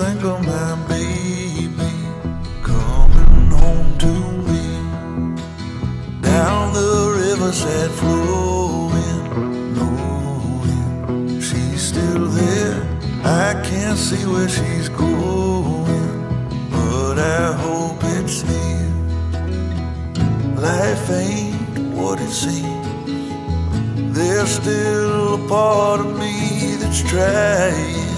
think of my baby riverside flowing, knowing she's still there. I can't see where she's going, but I hope it's here. Life ain't what it seems. There's still a part of me that's trying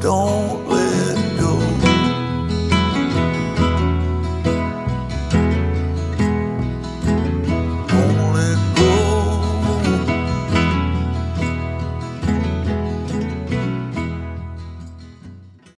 don't